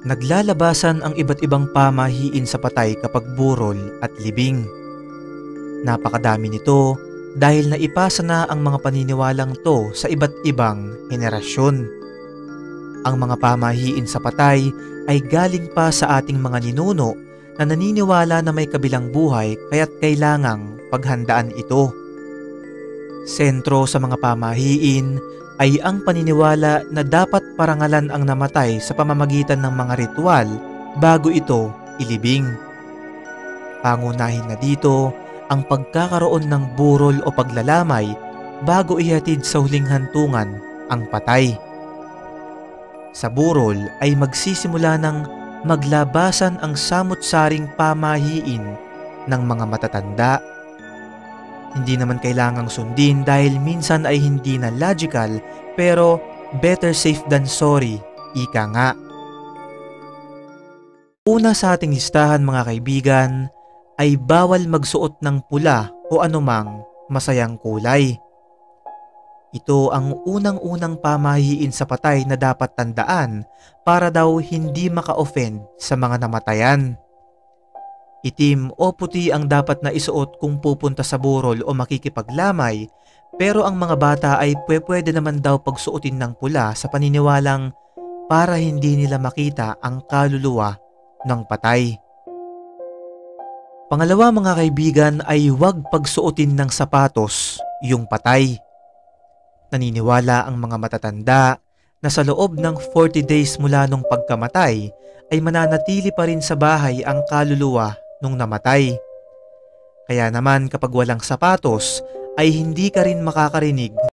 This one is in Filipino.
Naglalabasan ang iba't ibang pamahiin sa patay kapag burol at libing. Napakadami nito dahil naipasa na ang mga paniniwalang to sa iba't ibang henerasyon. Ang mga pamahiin sa patay ay galing pa sa ating mga ninuno na naniniwala na may kabilang buhay kaya't kailangang paghandaan ito. Sentro sa mga pamahiin ay ang paniniwala na dapat parangalan ang namatay sa pamamagitan ng mga ritual bago ito ilibing. Pangunahin na dito ang pagkakaroon ng burol o paglalamay bago ihatid sa huling hantungan ang patay. Sa burol ay magsisimula ng maglabasan ang samut-saring pamahiin ng mga matatanda hindi naman kailangang sundin dahil minsan ay hindi na logical pero better safe than sorry, ika nga. Una sa ating listahan mga kaibigan ay bawal magsuot ng pula o anumang masayang kulay. Ito ang unang-unang pamahiin sa patay na dapat tandaan para daw hindi maka-offend sa mga namatayan. Itim o puti ang dapat na isuot kung pupunta sa burol o makikipaglamay pero ang mga bata ay pwede naman daw pagsuotin ng pula sa paniniwalang para hindi nila makita ang kaluluwa ng patay. Pangalawa mga kaibigan ay huwag pagsuotin ng sapatos yung patay. Naniniwala ang mga matatanda na sa loob ng 40 days mula nung pagkamatay ay mananatili pa rin sa bahay ang kaluluwa nung namatay. Kaya naman kapag walang sapatos ay hindi ka rin makakarinig